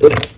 Oops.